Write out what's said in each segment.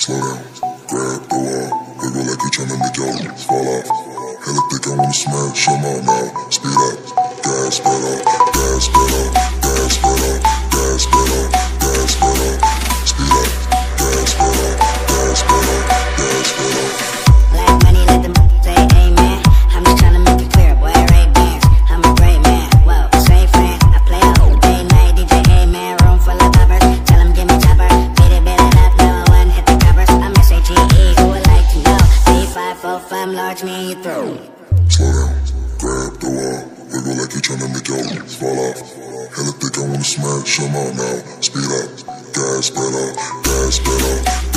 Slow down, grab the wall, wiggle like you're trying to make y'all fall off. Hella thick, I wanna smash, I'm out now. Speed up, gas pedal. come large me through. Slow down, grab the wall, wiggle like you're trying to make your fall off. Hella thick, I wanna smash them out now. Speed up, gas pedal, gas pedal.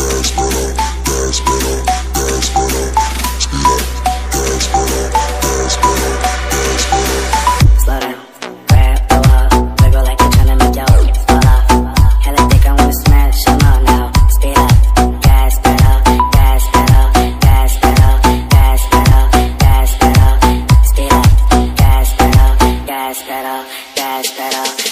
gas pedal, gas pedal.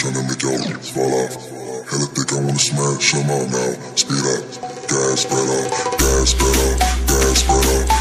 tryna make y'all fall off. Hella thick, I wanna smash them out now. Speed up, gas pedal, gas pedal, gas pedal.